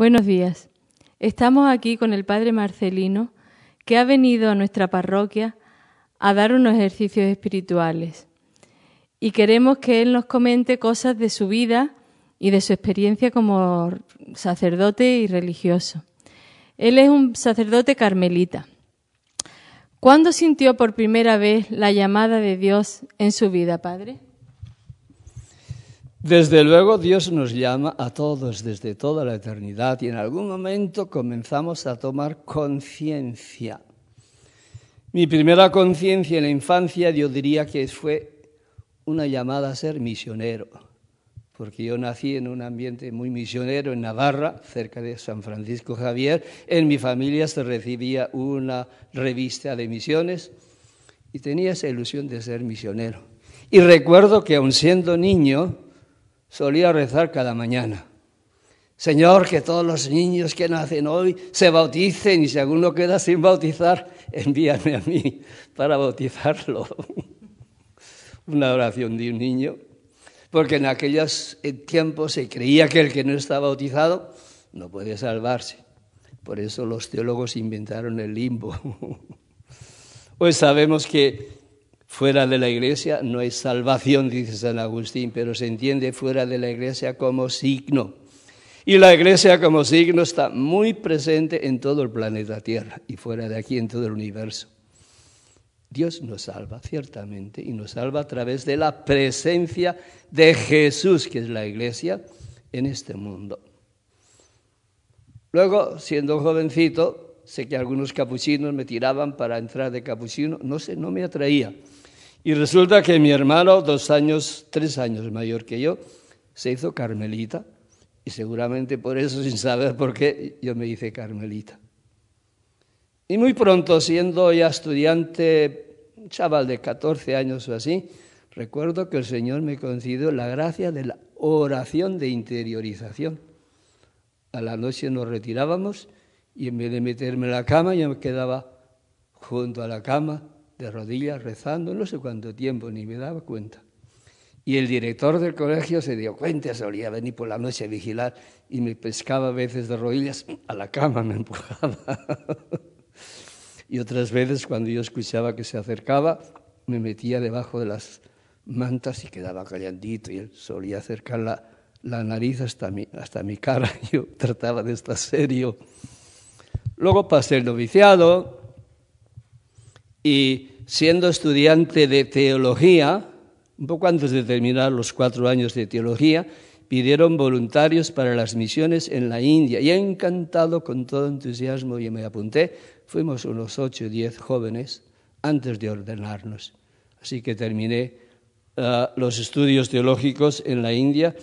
Buenos días. Estamos aquí con el Padre Marcelino, que ha venido a nuestra parroquia a dar unos ejercicios espirituales. Y queremos que Él nos comente cosas de su vida y de su experiencia como sacerdote y religioso. Él es un sacerdote carmelita. ¿Cuándo sintió por primera vez la llamada de Dios en su vida, Padre? Desde luego Dios nos llama a todos desde toda la eternidad y en algún momento comenzamos a tomar conciencia. Mi primera conciencia en la infancia yo diría que fue una llamada a ser misionero, porque yo nací en un ambiente muy misionero en Navarra, cerca de San Francisco Javier. En mi familia se recibía una revista de misiones y tenía esa ilusión de ser misionero. Y recuerdo que aun siendo niño, solía rezar cada mañana. Señor, que todos los niños que nacen hoy se bauticen y si alguno queda sin bautizar, envíame a mí para bautizarlo. Una oración de un niño, porque en aquellos tiempos se creía que el que no está bautizado no puede salvarse. Por eso los teólogos inventaron el limbo. Hoy sabemos que Fuera de la iglesia no hay salvación, dice San Agustín, pero se entiende fuera de la iglesia como signo. Y la iglesia como signo está muy presente en todo el planeta Tierra y fuera de aquí en todo el universo. Dios nos salva, ciertamente, y nos salva a través de la presencia de Jesús, que es la iglesia, en este mundo. Luego, siendo jovencito, sé que algunos capuchinos me tiraban para entrar de capuchino, no sé, no me atraía. Y resulta que mi hermano, dos años, tres años mayor que yo, se hizo carmelita. Y seguramente por eso, sin saber por qué, yo me hice carmelita. Y muy pronto, siendo ya estudiante, un chaval de 14 años o así, recuerdo que el Señor me concedió la gracia de la oración de interiorización. A la noche nos retirábamos y en vez de meterme en la cama, yo me quedaba junto a la cama de rodillas rezando, no sé cuánto tiempo, ni me daba cuenta. Y el director del colegio se dio cuenta, solía venir por la noche a vigilar y me pescaba a veces de rodillas a la cama, me empujaba. y otras veces cuando yo escuchaba que se acercaba, me metía debajo de las mantas y quedaba callandito y él solía acercar la, la nariz hasta mi, hasta mi cara. Yo trataba de estar serio. Luego pasé el noviciado, y siendo estudiante de teología, un poco antes de terminar los cuatro años de teología, pidieron voluntarios para las misiones en la India. Y encantado con todo entusiasmo y me apunté. Fuimos unos ocho o diez jóvenes antes de ordenarnos. Así que terminé uh, los estudios teológicos en la India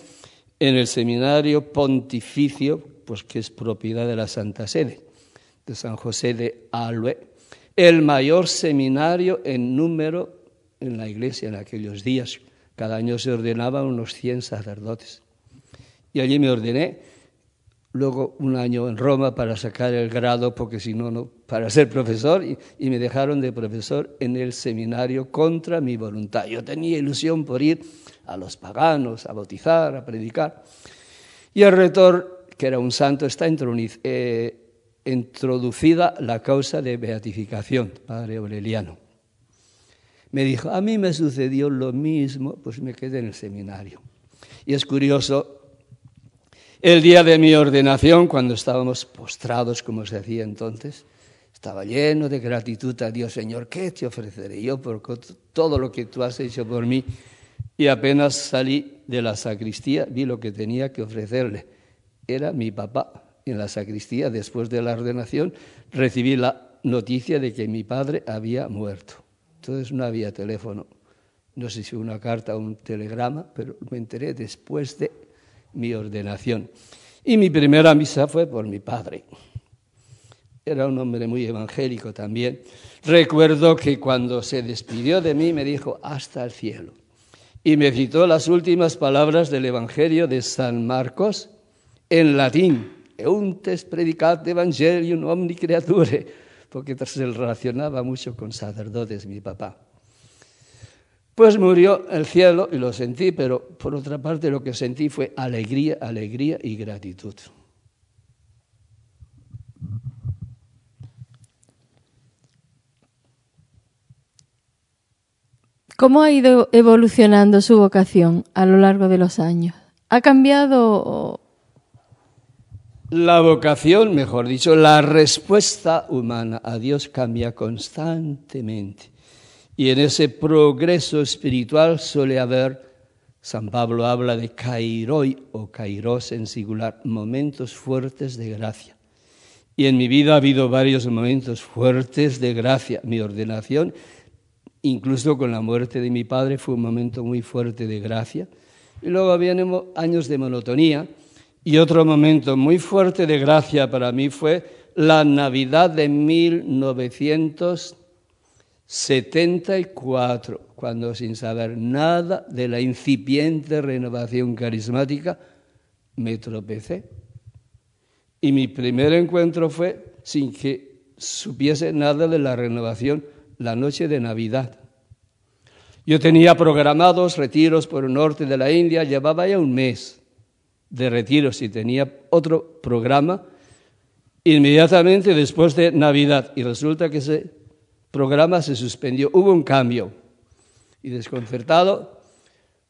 en el seminario pontificio, pues que es propiedad de la Santa Sede, de San José de Alue, el mayor seminario en número en la iglesia en aquellos días. Cada año se ordenaban unos 100 sacerdotes. Y allí me ordené, luego un año en Roma para sacar el grado, porque si no, no, para ser profesor, y, me dejaron de profesor en el seminario contra mi voluntad. Yo tenía ilusión por ir a los paganos, a bautizar, a predicar. Y el rector, que era un santo, está entronizado. Eh, introducida la causa de beatificación, padre Aureliano. Me dijo, a mí me sucedió lo mismo, pues me quedé en el seminario. Y es curioso, el día de mi ordenación, cuando estábamos postrados, como se hacía entonces, estaba lleno de gratitud a Dios, Señor, ¿qué te ofreceré yo por todo lo que tú has hecho por mí? Y apenas salí de la sacristía, vi lo que tenía que ofrecerle. Era mi papá, en la sacristía, después de la ordenación, recibí la noticia de que mi padre había muerto. Entonces no había teléfono, no sé si una carta o un telegrama, pero me enteré después de mi ordenación. Y mi primera misa fue por mi padre. Era un hombre muy evangélico también. Recuerdo que cuando se despidió de mí me dijo, hasta el cielo. Y me citó las últimas palabras del Evangelio de San Marcos en latín euntes predicat evangelium omni creature, porque se relacionaba mucho con sacerdotes mi papá. Pues murió el cielo y lo sentí, pero por otra parte lo que sentí fue alegría, alegría y gratitud. ¿Cómo ha ido evolucionando su vocación a lo largo de los años? ¿Ha cambiado la vocación, mejor dicho, la respuesta humana a Dios cambia constantemente. Y en ese progreso espiritual suele haber, San Pablo habla de kairoi o kairos en singular, momentos fuertes de gracia. Y en mi vida ha habido varios momentos fuertes de gracia. Mi ordenación, incluso con la muerte de mi padre, fue un momento muy fuerte de gracia. Y luego habían años de monotonía. Y otro momento muy fuerte de gracia para mí fue la Navidad de 1974, cuando sin saber nada de la incipiente renovación carismática, me tropecé y mi primer encuentro fue sin que supiese nada de la renovación la noche de Navidad. Yo tenía programados retiros por el norte de la India, llevaba ya un mes de retiros y tenía otro programa inmediatamente después de Navidad. Y resulta que ese programa se suspendió, hubo un cambio. Y desconcertado,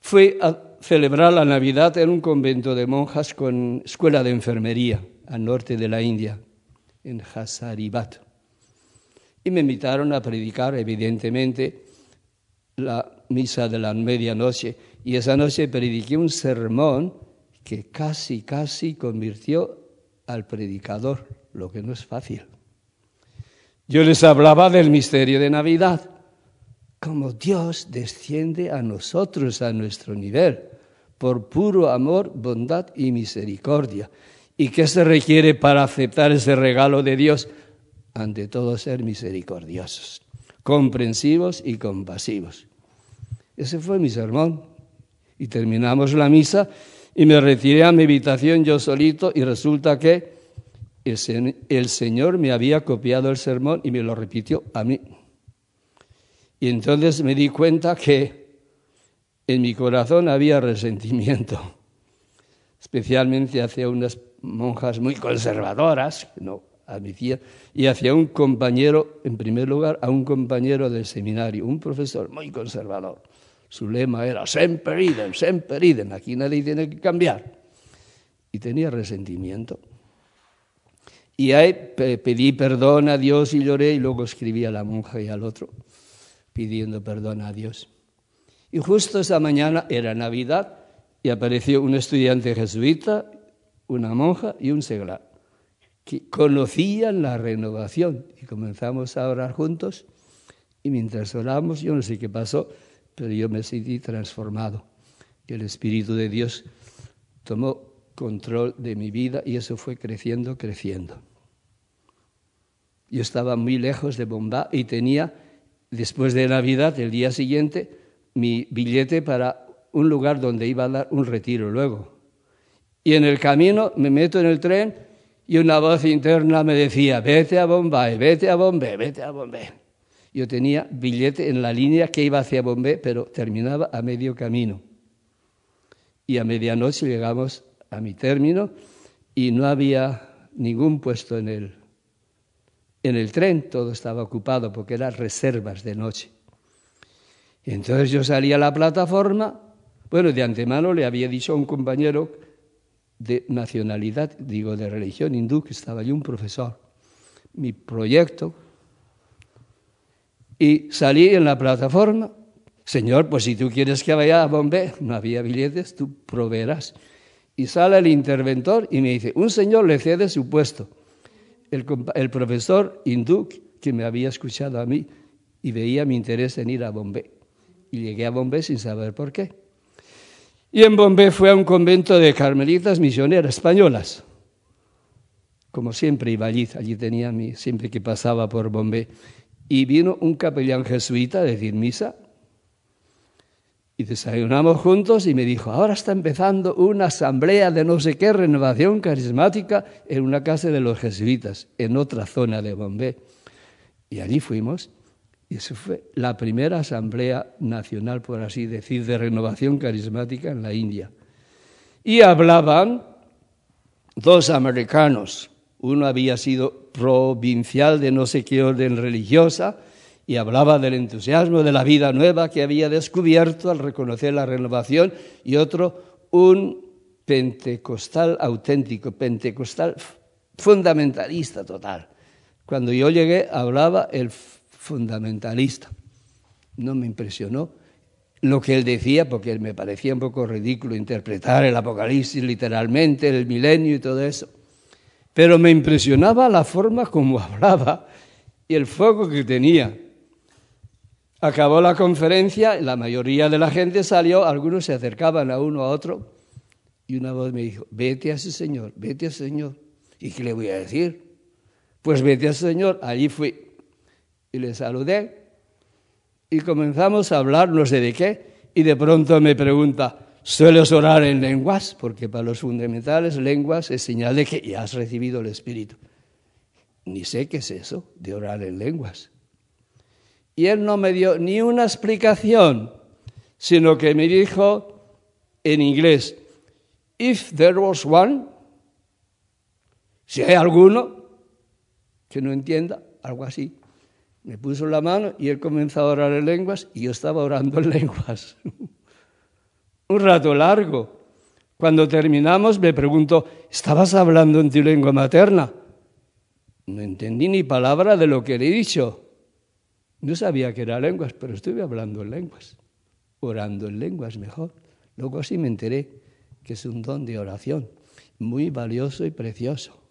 fui a celebrar la Navidad en un convento de monjas con escuela de enfermería al norte de la India, en Hazaribat. Y me invitaron a predicar, evidentemente, la misa de la medianoche. Y esa noche prediqué un sermón que casi, casi convirtió al predicador, lo que no es fácil. Yo les hablaba del misterio de Navidad, como Dios desciende a nosotros, a nuestro nivel, por puro amor, bondad y misericordia. ¿Y qué se requiere para aceptar ese regalo de Dios? Ante todo ser misericordiosos, comprensivos y compasivos. Ese fue mi sermón. Y terminamos la misa y me retiré a mi habitación yo solito y resulta que el, Señor me había copiado el sermón y me lo repitió a mí. Y entonces me di cuenta que en mi corazón había resentimiento, especialmente hacia unas monjas muy conservadoras, no admitía, y hacia un compañero, en primer lugar, a un compañero del seminario, un profesor muy conservador. Su lema era semper idem, semper idem, aquí nadie tiene que cambiar. Y tenía resentimiento. Y ahí pedí perdón a Dios y lloré y luego escribí a la monja y al otro pidiendo perdón a Dios. Y justo esa mañana era Navidad y apareció un estudiante jesuita una monja y un seglar, que conocían la renovación y comenzamos a orar juntos y mientras oramos, yo no sé qué pasó, pero yo me sentí transformado, que el Espíritu de Dios tomó control de mi vida y eso fue creciendo, creciendo. Yo estaba muy lejos de Bombá y tenía, después de Navidad, el día siguiente, mi billete para un lugar donde iba a dar un retiro luego. Y en el camino me meto en el tren y una voz interna me decía, vete a Bombay, vete a Bombay, vete a Bombay. Yo tenía billete en la línea que iba hacia Bombay, pero terminaba a medio camino. Y a medianoche llegamos a mi término y no había ningún puesto en el, en el tren, todo estaba ocupado porque eran reservas de noche. Y entonces yo salí a la plataforma, bueno, de antemano le había dicho a un compañero de nacionalidad, digo de religión hindú, que estaba allí un profesor. Mi proyecto. Y salí en la plataforma. Señor, pues si tú quieres que vaya a Bombay, no había billetes, tú proveerás. Y sale el interventor y me dice, un señor le cede su puesto. El, el profesor hindú que me había escuchado a mí y veía mi interés en ir a Bombay. Y llegué a Bombay sin saber por qué. Y en Bombay fue a un convento de carmelitas misioneras españolas. Como siempre iba allí, allí tenía mi, siempre que pasaba por Bombay. Y vino un capellán jesuita a decir misa. Y desayunamos juntos y me dijo, ahora está empezando una asamblea de no sé qué renovación carismática en una casa de los jesuitas, en otra zona de Bombay. Y allí fuimos. Y eso fue la primera asamblea nacional, por así decir, de renovación carismática en la India. Y hablaban dos americanos. Uno había sido provincial de no sé qué orden religiosa y hablaba del entusiasmo de la vida nueva que había descubierto al reconocer la renovación y otro un pentecostal auténtico, pentecostal fundamentalista total. Cuando yo llegué hablaba el fundamentalista. No me impresionó lo que él decía, porque me parecía un poco ridículo interpretar el Apocalipsis literalmente, el milenio y todo eso. Pero me impresionaba la forma como hablaba y el fuego que tenía. Acabó la conferencia, la mayoría de la gente salió, algunos se acercaban a uno a otro y una voz me dijo, vete a ese señor, vete a ese señor. ¿Y qué le voy a decir? Pues vete a ese señor, allí fui y le saludé y comenzamos a hablar no sé de qué y de pronto me pregunta, ¿sueles orar en lenguas? Porque para los fundamentales lenguas es señal de que ya has recibido el Espíritu. Ni sé qué es eso de orar en lenguas. Y él no me dio ni una explicación, sino que me dijo en inglés, if there was one, si hay alguno que no entienda, algo así. Me puso la mano y él comenzó a orar en lenguas y yo estaba orando en lenguas. Un rato largo. Cuando terminamos me preguntó, ¿estabas hablando en tu lengua materna? No entendí ni palabra de lo que le he dicho. No sabía que era lenguas, pero estuve hablando en lenguas, orando en lenguas mejor. Luego sí me enteré que es un don de oración muy valioso y precioso.